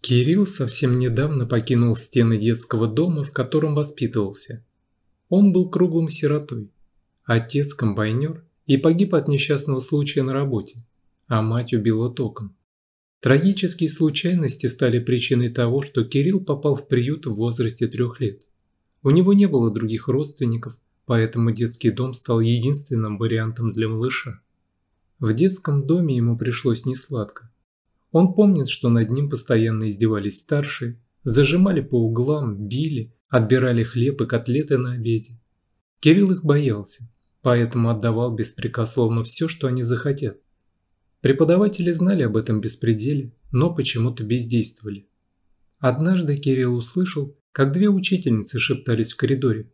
Кирилл совсем недавно покинул стены детского дома, в котором воспитывался. Он был круглым сиротой. Отец – комбайнер и погиб от несчастного случая на работе, а мать убила током. Трагические случайности стали причиной того, что Кирилл попал в приют в возрасте трех лет. У него не было других родственников, поэтому детский дом стал единственным вариантом для малыша. В детском доме ему пришлось несладко. Он помнит, что над ним постоянно издевались старшие, зажимали по углам, били, отбирали хлеб и котлеты на обеде. Кирилл их боялся, поэтому отдавал беспрекословно все, что они захотят. Преподаватели знали об этом беспределе, но почему-то бездействовали. Однажды Кирилл услышал, как две учительницы шептались в коридоре.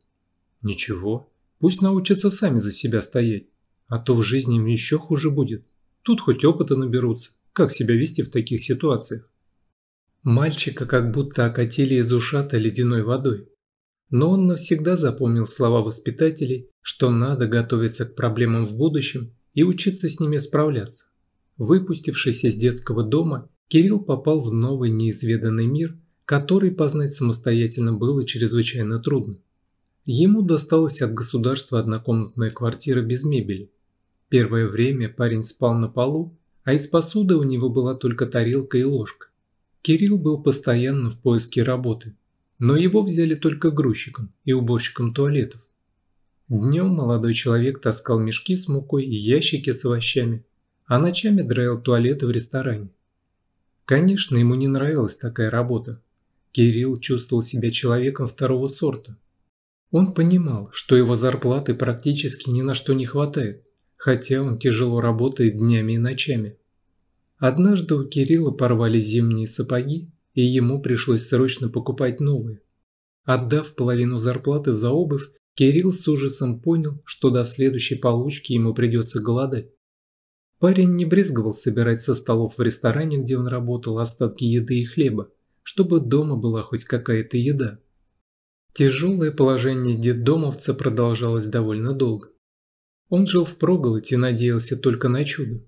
«Ничего, пусть научатся сами за себя стоять, а то в жизни им еще хуже будет. Тут хоть опыта наберутся, как себя вести в таких ситуациях». Мальчика как будто окатили из ушата ледяной водой. Но он навсегда запомнил слова воспитателей, что надо готовиться к проблемам в будущем и учиться с ними справляться. Выпустившись из детского дома, Кирилл попал в новый неизведанный мир, который познать самостоятельно было чрезвычайно трудно. Ему досталась от государства однокомнатная квартира без мебели. Первое время парень спал на полу, а из посуды у него была только тарелка и ложка. Кирилл был постоянно в поиске работы, но его взяли только грузчиком и уборщиком туалетов. Днем молодой человек таскал мешки с мукой и ящики с овощами, а ночами драил туалеты в ресторане. Конечно, ему не нравилась такая работа. Кирилл чувствовал себя человеком второго сорта. Он понимал, что его зарплаты практически ни на что не хватает, хотя он тяжело работает днями и ночами. Однажды у Кирилла порвали зимние сапоги, и ему пришлось срочно покупать новые. Отдав половину зарплаты за обувь, Кирилл с ужасом понял, что до следующей получки ему придется голодать. Парень не брезговал собирать со столов в ресторане, где он работал, остатки еды и хлеба, чтобы дома была хоть какая-то еда. Тяжелое положение детдомовца продолжалось довольно долго. Он жил в проголодь и надеялся только на чудо.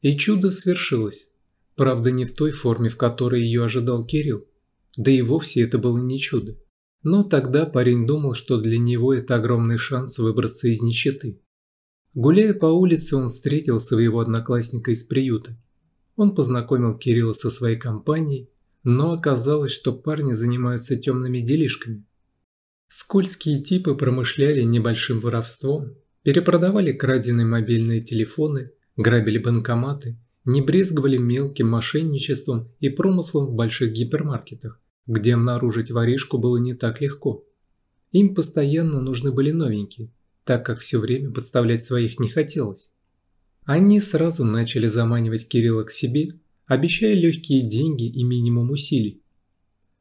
И чудо свершилось. Правда, не в той форме, в которой ее ожидал Кирилл. Да и вовсе это было не чудо. Но тогда парень думал, что для него это огромный шанс выбраться из нищеты. Гуляя по улице, он встретил своего одноклассника из приюта. Он познакомил Кирилла со своей компанией, но оказалось, что парни занимаются темными делишками. Скользкие типы промышляли небольшим воровством, перепродавали краденые мобильные телефоны, грабили банкоматы, не брезговали мелким мошенничеством и промыслом в больших гипермаркетах, где обнаружить воришку было не так легко. Им постоянно нужны были новенькие – так как все время подставлять своих не хотелось. Они сразу начали заманивать Кирилла к себе, обещая легкие деньги и минимум усилий.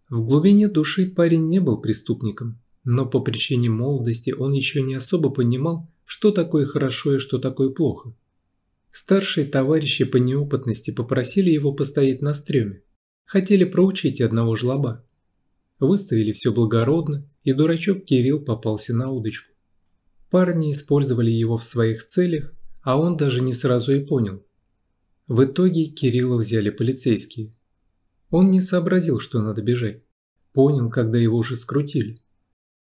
В глубине души парень не был преступником, но по причине молодости он еще не особо понимал, что такое хорошо и что такое плохо. Старшие товарищи по неопытности попросили его постоять на стреме, хотели проучить одного жлоба. Выставили все благородно, и дурачок Кирилл попался на удочку. Парни использовали его в своих целях, а он даже не сразу и понял. В итоге Кирилла взяли полицейские. Он не сообразил, что надо бежать. Понял, когда его уже скрутили.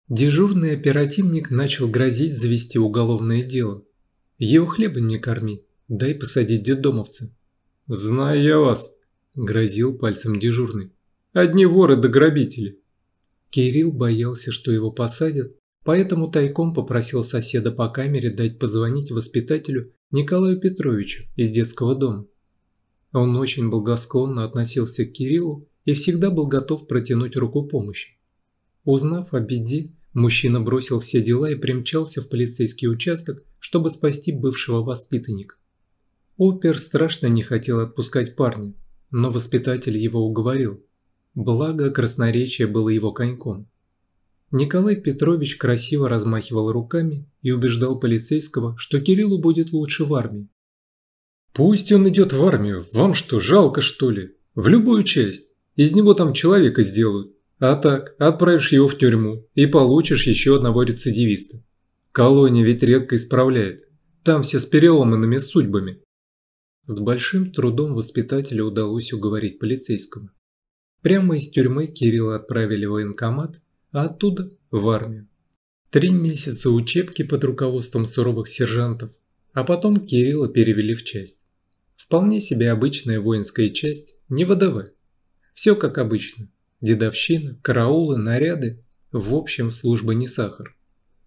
Дежурный оперативник начал грозить завести уголовное дело. Его хлебом не корми, дай посадить детдомовца. «Знаю я вас», – грозил пальцем дежурный. «Одни воры да грабители». Кирилл боялся, что его посадят, Поэтому тайком попросил соседа по камере дать позвонить воспитателю Николаю Петровичу из детского дома. Он очень благосклонно относился к Кириллу и всегда был готов протянуть руку помощи. Узнав о беде, мужчина бросил все дела и примчался в полицейский участок, чтобы спасти бывшего воспитанника. Опер страшно не хотел отпускать парня, но воспитатель его уговорил. Благо, красноречие было его коньком. Николай Петрович красиво размахивал руками и убеждал полицейского, что Кириллу будет лучше в армии. «Пусть он идет в армию, вам что, жалко что ли? В любую часть. Из него там человека сделают. А так, отправишь его в тюрьму и получишь еще одного рецидивиста. Колония ведь редко исправляет. Там все с переломанными судьбами». С большим трудом воспитателю удалось уговорить полицейского. Прямо из тюрьмы Кирилла отправили в военкомат, а оттуда в армию. Три месяца учебки под руководством суровых сержантов, а потом Кирилла перевели в часть. Вполне себе обычная воинская часть, не ВДВ. Все как обычно. Дедовщина, караулы, наряды. В общем, служба не сахар.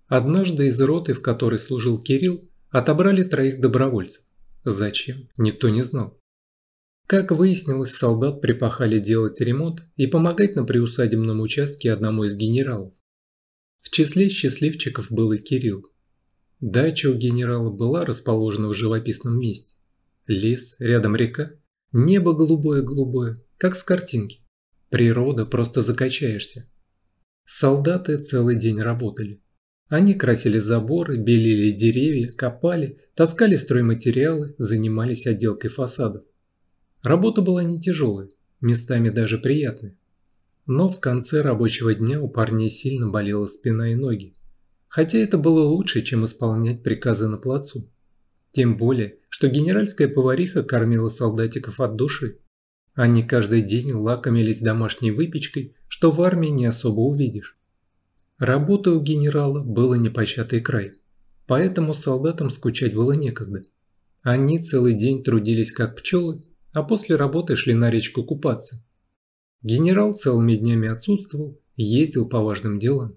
Однажды из роты, в которой служил Кирилл, отобрали троих добровольцев. Зачем? Никто не знал. Как выяснилось, солдат припахали делать ремонт и помогать на приусадебном участке одному из генералов. В числе счастливчиков был и Кирилл. Дача у генерала была расположена в живописном месте. Лес, рядом река, небо голубое-голубое, как с картинки. Природа, просто закачаешься. Солдаты целый день работали. Они красили заборы, белили деревья, копали, таскали стройматериалы, занимались отделкой фасадов. Работа была не тяжелая, местами даже приятная. Но в конце рабочего дня у парней сильно болела спина и ноги. Хотя это было лучше, чем исполнять приказы на плацу. Тем более, что генеральская повариха кормила солдатиков от души. Они каждый день лакомились домашней выпечкой, что в армии не особо увидишь. Работы у генерала было непочатый край, поэтому солдатам скучать было некогда. Они целый день трудились как пчелы, а после работы шли на речку купаться. Генерал целыми днями отсутствовал, ездил по важным делам.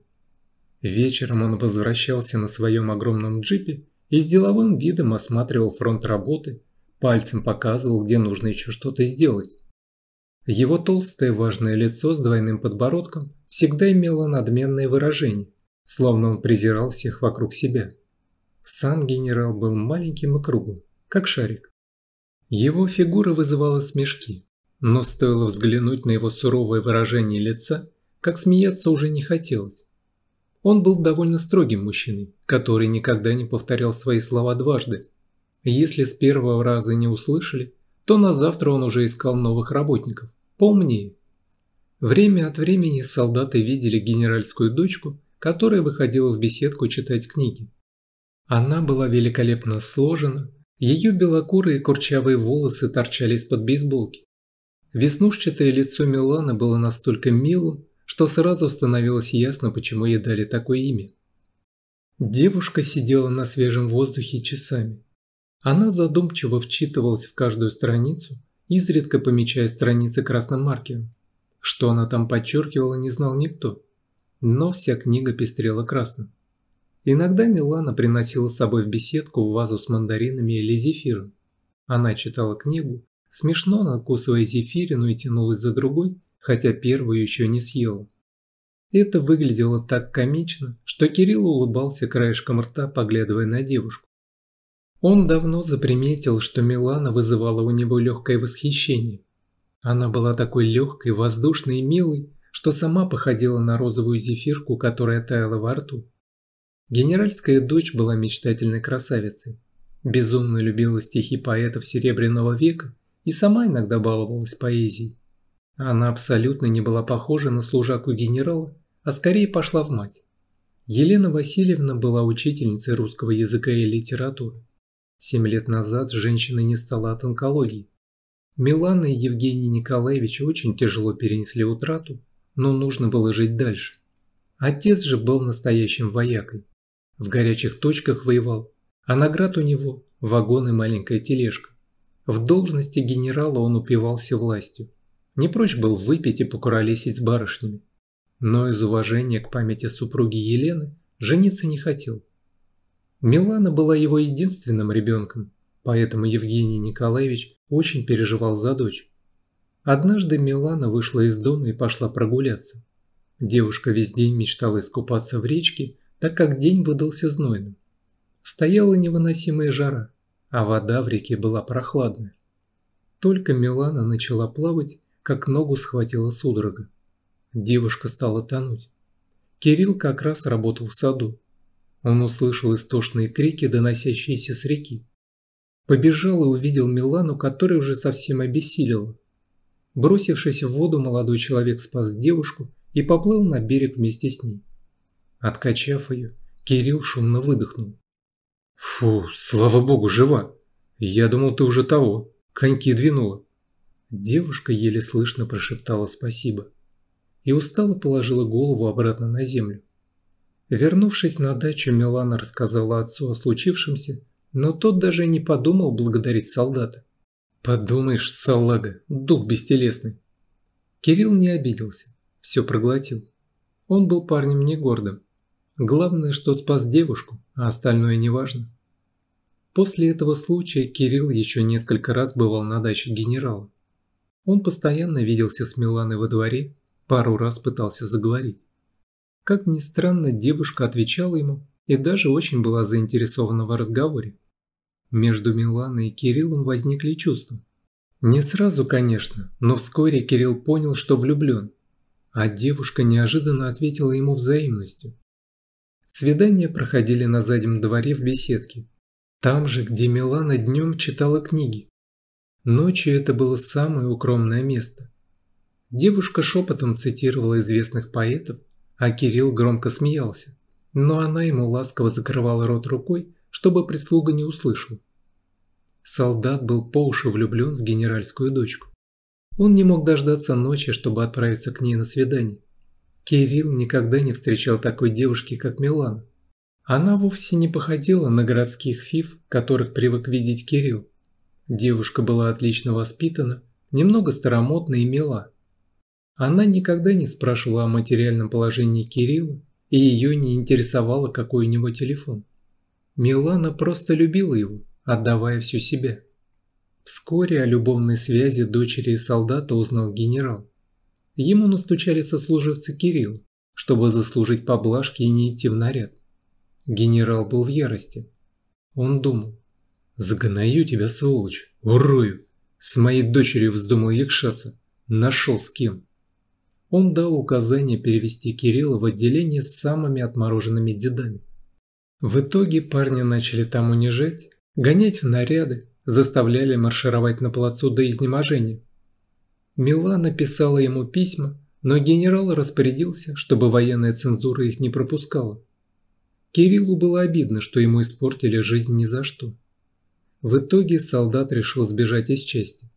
Вечером он возвращался на своем огромном джипе и с деловым видом осматривал фронт работы, пальцем показывал, где нужно еще что-то сделать. Его толстое важное лицо с двойным подбородком всегда имело надменное выражение, словно он презирал всех вокруг себя. Сам генерал был маленьким и круглым, как шарик. Его фигура вызывала смешки, но стоило взглянуть на его суровое выражение лица, как смеяться уже не хотелось. Он был довольно строгим мужчиной, который никогда не повторял свои слова дважды. Если с первого раза не услышали, то на завтра он уже искал новых работников, поумнее. Время от времени солдаты видели генеральскую дочку, которая выходила в беседку читать книги. Она была великолепно сложена, ее белокурые курчавые волосы торчали из-под бейсболки. Веснушчатое лицо Миланы было настолько милым, что сразу становилось ясно, почему ей дали такое имя. Девушка сидела на свежем воздухе часами. Она задумчиво вчитывалась в каждую страницу, изредка помечая страницы красным маркером. Что она там подчеркивала, не знал никто. Но вся книга пестрела красным. Иногда Милана приносила с собой в беседку вазу с мандаринами или зефиром. Она читала книгу, смешно надкусывая зефирину и тянулась за другой, хотя первую еще не съела. Это выглядело так комично, что Кирилл улыбался краешком рта, поглядывая на девушку. Он давно заприметил, что Милана вызывала у него легкое восхищение. Она была такой легкой, воздушной и милой, что сама походила на розовую зефирку, которая таяла во рту. Генеральская дочь была мечтательной красавицей, безумно любила стихи поэтов Серебряного века и сама иногда баловалась поэзией. Она абсолютно не была похожа на служаку генерала, а скорее пошла в мать. Елена Васильевна была учительницей русского языка и литературы. Семь лет назад женщина не стала от онкологии. Милана и Евгений Николаевич очень тяжело перенесли утрату, но нужно было жить дальше. Отец же был настоящим воякой. В горячих точках воевал, а наград у него – вагон и маленькая тележка. В должности генерала он упивался властью. Не прочь был выпить и покуролесить с барышнями. Но из уважения к памяти супруги Елены жениться не хотел. Милана была его единственным ребенком, поэтому Евгений Николаевич очень переживал за дочь. Однажды Милана вышла из дома и пошла прогуляться. Девушка весь день мечтала искупаться в речке, так как день выдался знойным. Стояла невыносимая жара, а вода в реке была прохладная. Только Милана начала плавать, как ногу схватила судорога. Девушка стала тонуть. Кирилл как раз работал в саду. Он услышал истошные крики, доносящиеся с реки. Побежал и увидел Милану, которая уже совсем обессилила. Бросившись в воду, молодой человек спас девушку и поплыл на берег вместе с ней. Откачав ее, Кирилл шумно выдохнул. «Фу, слава богу, жива! Я думал, ты уже того, коньки двинула». Девушка еле слышно прошептала спасибо и устало положила голову обратно на землю. Вернувшись на дачу, Милана рассказала отцу о случившемся, но тот даже не подумал благодарить солдата. «Подумаешь, салага, дух бестелесный!» Кирилл не обиделся, все проглотил. Он был парнем не гордым. Главное, что спас девушку, а остальное неважно. После этого случая Кирилл еще несколько раз бывал на даче генерала. Он постоянно виделся с Миланой во дворе, пару раз пытался заговорить. Как ни странно, девушка отвечала ему и даже очень была заинтересована в разговоре. Между Миланой и Кириллом возникли чувства. Не сразу, конечно, но вскоре Кирилл понял, что влюблен, а девушка неожиданно ответила ему взаимностью. Свидания проходили на заднем дворе в беседке, там же, где Милана днем читала книги. Ночью это было самое укромное место. Девушка шепотом цитировала известных поэтов, а Кирилл громко смеялся, но она ему ласково закрывала рот рукой, чтобы прислуга не услышала. Солдат был по уши влюблен в генеральскую дочку. Он не мог дождаться ночи, чтобы отправиться к ней на свидание. Кирилл никогда не встречал такой девушки, как Милана. Она вовсе не походила на городских фиф, которых привык видеть Кирилл. Девушка была отлично воспитана, немного старомодна и мила. Она никогда не спрашивала о материальном положении Кирилла, и ее не интересовало, какой у него телефон. Милана просто любила его, отдавая всю себя. Вскоре о любовной связи дочери и солдата узнал генерал. Ему настучали сослуживцы Кирилла, чтобы заслужить поблажки и не идти в наряд. Генерал был в ярости. Он думал. «Загонаю тебя, сволочь, урою! С моей дочерью вздумал якшаться. Нашел с кем!» Он дал указание перевести Кирилла в отделение с самыми отмороженными дедами. В итоге парня начали там унижать, гонять в наряды, заставляли маршировать на плацу до изнеможения. Милана писала ему письма, но генерал распорядился, чтобы военная цензура их не пропускала. Кириллу было обидно, что ему испортили жизнь ни за что. В итоге солдат решил сбежать из части.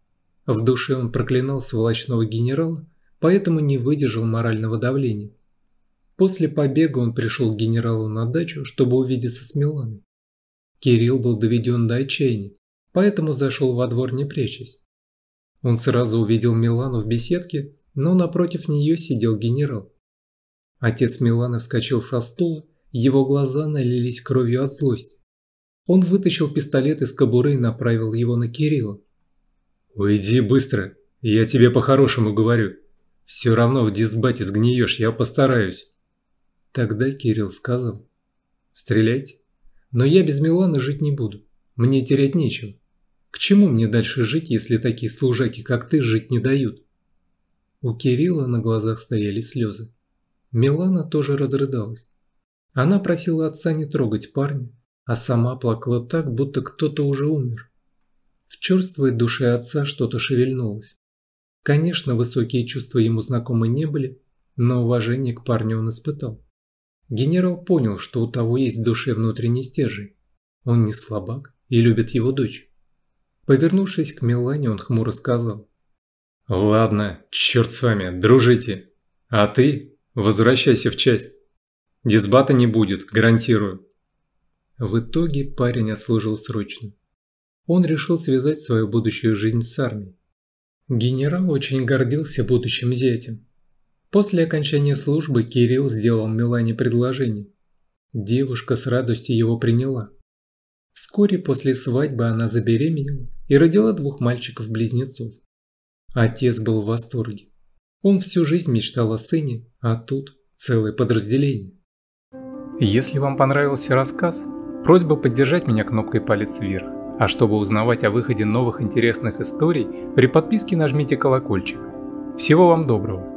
В душе он проклинал сволочного генерала, поэтому не выдержал морального давления. После побега он пришел к генералу на дачу, чтобы увидеться с Миланой. Кирилл был доведен до отчаяния, поэтому зашел во двор не прячась. Он сразу увидел Милану в беседке, но напротив нее сидел генерал. Отец Миланы вскочил со стула его глаза налились кровью от злости. Он вытащил пистолет из кобуры и направил его на Кирилла. «Уйди быстро, я тебе по-хорошему говорю. Все равно в дисбате сгниешь, я постараюсь». Тогда Кирилл сказал. «Стреляйте. Но я без Миланы жить не буду. Мне терять нечего. К чему мне дальше жить, если такие служаки, как ты, жить не дают?» У Кирилла на глазах стояли слезы. Милана тоже разрыдалась. Она просила отца не трогать парня, а сама плакала так, будто кто-то уже умер. В черствой душе отца что-то шевельнулось. Конечно, высокие чувства ему знакомы не были, но уважение к парню он испытал. Генерал понял, что у того есть в душе внутренний стержень. Он не слабак и любит его дочь. Повернувшись к Милане, он хмуро сказал. «Ладно, черт с вами, дружите. А ты возвращайся в часть». Дисбата не будет, гарантирую. В итоге парень отслужил срочно. Он решил связать свою будущую жизнь с армией. Генерал очень гордился будущим зятем. После окончания службы Кирилл сделал Милане предложение. Девушка с радостью его приняла. Вскоре после свадьбы она забеременела и родила двух мальчиков-близнецов. Отец был в восторге. Он всю жизнь мечтал о сыне, а тут целое подразделение. Если вам понравился рассказ, просьба поддержать меня кнопкой палец вверх. А чтобы узнавать о выходе новых интересных историй, при подписке нажмите колокольчик. Всего вам доброго!